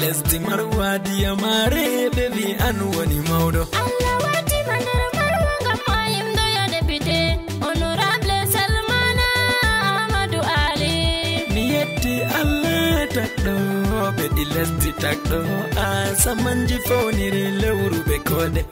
lesdi marwa diyamare ɓe wi an mawɗo Allah wati mandar marwa ngam mayim doya député honorable Salmana Amadou Ali. Mi yetti allah takɗo ɓeɗi lesdi takɗo a ah, samanji fawniri lewru ɓe kode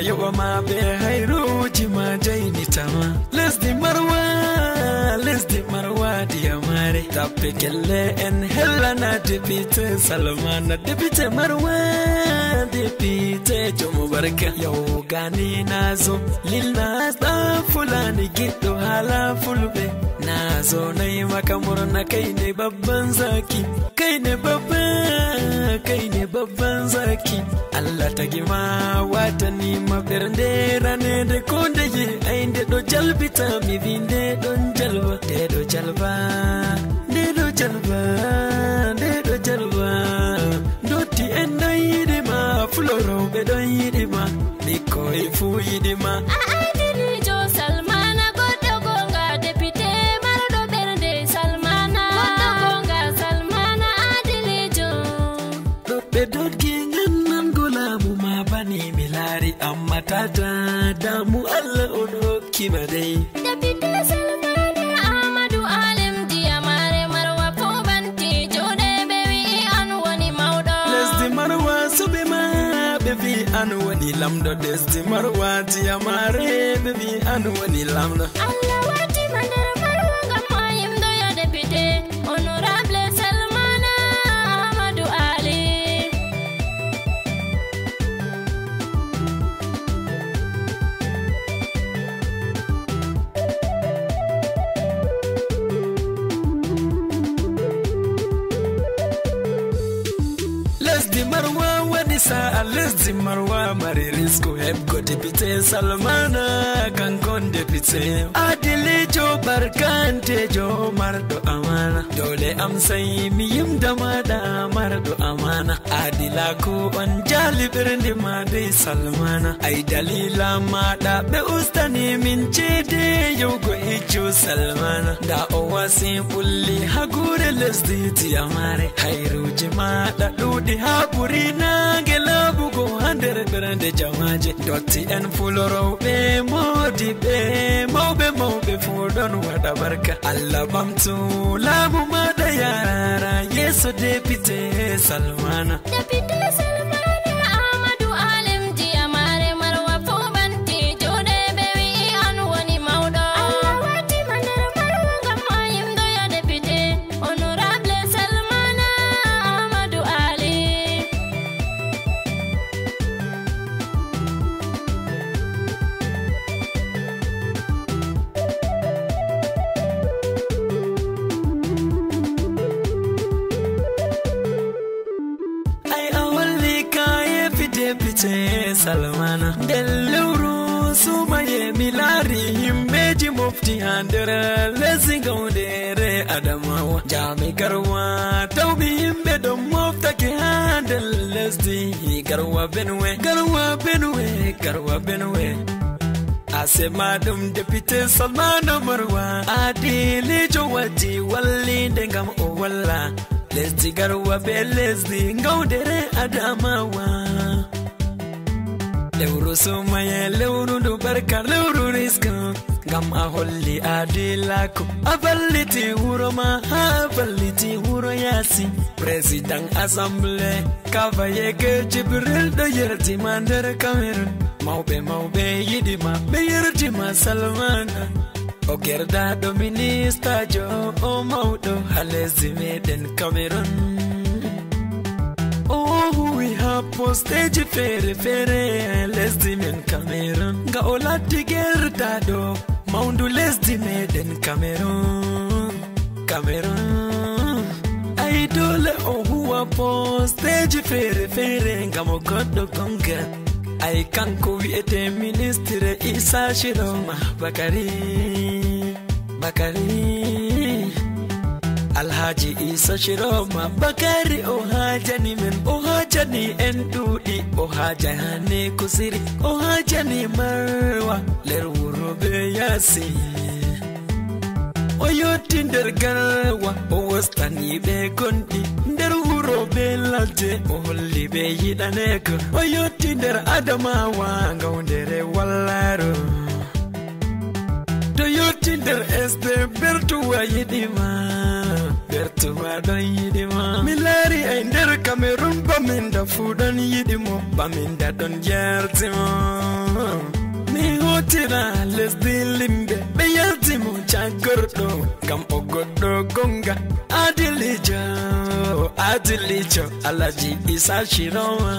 يو ما بهيرو جما جيني تما. لزدي مروا لزدي مروا دي ماري. تابي كله إن هلا ندبيت سلمان ندبيت مروا دبيت جو مباركة يو غاني نازو للناس دا فلاني جدو هلا فلبي نازو نيما كمرنا كيني ببان زاكي. كيني ببان كيني ببان زاكي. Zaki Allah ta gima watani mabirnde ranede ko ndeye ainde ɗo jalbita mi wi nde ɗon jalba. Nde ɗo jalba an woni lamɗo lesdi marwa diyamare ɓe wi an Allah wati mandar marwa ngam mayim doya député honorable Salmana Amadou Ali. Lesdi marwa waɗi sa'a lesdi marwa mari risko heɓgo depite salmana kankon depite adilijo barkantejo marɗo amana. Dole am sai mi yimda maɗa marɗo amana adilako on jali ɓernde ma dey salmana. Ay dalila maɗa ɓe ustani min cede yewgo iccu salmana. Nda o wasi ɓulli hagure lesdi diyamare hayruji maɗa ɗuɗi ha ɓuri nage laɓugo ha nder ɓernde jamaje. Dotti en fulorowɓe modi ɓe mawɓe mawɓe fu ɗon waɗa barka. Allah ɓamtu laamu maɗa yara yeso depite salmana. Député Salmana lewru sumaye mi laari himɓeji mofti ha nder lesdi gawdere adamawa jami garwa tawɓe yimɓe ɗon moftake ha nder lesdi garwa benwe garwa benwe garwa benwe asema ɗum député salmana marwa adilijo wati wallinde ngam o walla lesdi garwa be lesdi gawdere adamawa lewru sumaye lewru ndu barka lewru riska ngam a holli adilako a valliti wuro ma ha a valliti wuro yasi président assemblé kavayeke jibril ɗo yertima nder cameron mawɓe mawɓe yiɗima ɓe yertima salmana o gerdaɗo ministajo o mawɗo ha lesdi meɗen cameron o ha posteji feere feere lesdi men cameron nga o latti gerdaɗo mawndu lesdi meɗen cameron cameron ai dole o huwa posteji feere feere ngam o goɗɗo gonga ai kanko wi'ete ministre isa shiroma bakari bakari alhaji isa shiroma bakari o hajani men o hajani en ɗuuɗi o kusiri o hajani marwa ler wuro be yasi. O yotti nder garwa o wostani ɓe gonɗi nder wuro be ladde o holli ɓe yiɗaneko o yotti nder adamawa gawdere wallaro to yotti nder sd bertuwa yiɗima bertuwa ɗon yiɗima mi laari ay nder cameron baminda fuu ɗon yiɗimo baminda ɗon jertimo mi hotira lesdi limɓe ɓe yaltimo cagorɗo ngam o goɗɗo gonga adilijo adilijo alaji isa shirowa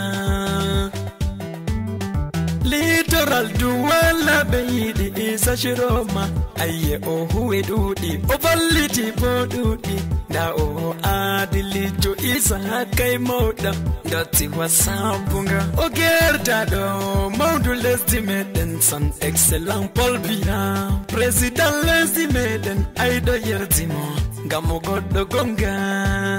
litoral duwala ɓe yiɗi isa shiroma. Ayye o huwi ɗuuɗi o valliti bo ɗuuɗi nda o adilijo isa hakkay sabunga dotti wasabunga o gerdaɗo mawdu lesdi meɗen san excellent pol biya président lesdi meɗen ayɗo yerdimo ngam goɗɗo gonga.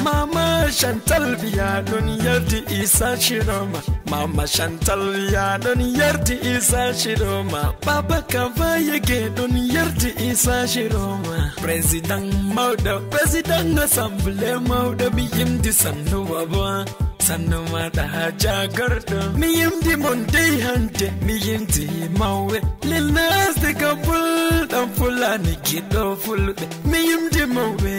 Mama chantal biya ɗon yardi isa shiroma. Mama chantal biya ɗon yardi isa shiroma. Baba kavayege ɗon yardi isa shiroma. Président mawɗo président assemblé mawɗo mi yimdi sannu baba sannu maɗa ha jagorɗo mi yimdi mon dey hande mi yimdi mawɓe lilnasde ka fulɗan fulani kiɗo fulɓe mi yimdi mawɓe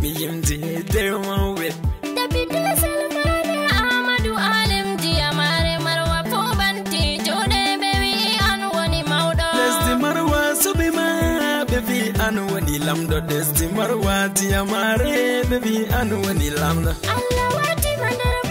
mi yimdi dey mawɓe Dabide Salmana Ahmadu Alim Jiyamare Marwa Fubanti Jude ɓe wi'i an woni mawɗo lesdi marwa suɓi ma ɓe wi an woni lamɗo lesdi marwa diyamare ɓe wi an woni lamɗo Allah watima nder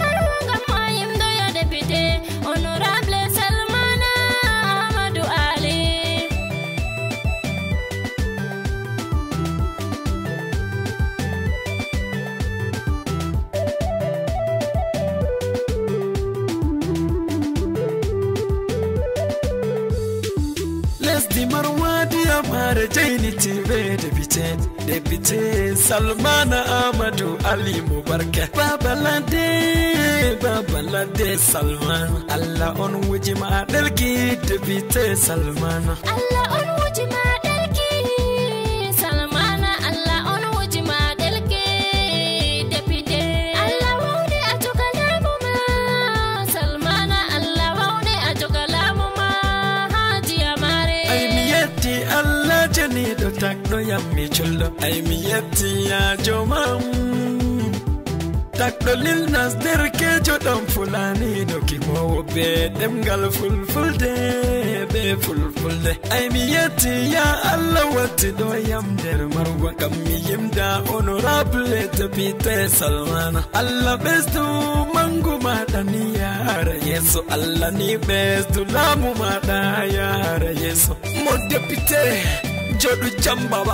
mara jaini tebe da bite da bite salmana amadu ali mubarka babalade babalade salman. Allah on wuji ma dalki da bite salmana. Allah on am mi colɗo ay mi yettiyajo mam. Takɗo lilnas derkejo ɗon fulani dokkimowo be ɗemgal fulfulde be fulfulde. Ay mi yetti ya allah watti ɗo yam nder marwa kam mi yimda honorable tapite salmana. Allah ɓesdu mangu maɗa ni yara yeeso. Allah ni ɓesdu laamu maɗa yara yeeso. Mo depite joɗu jam baba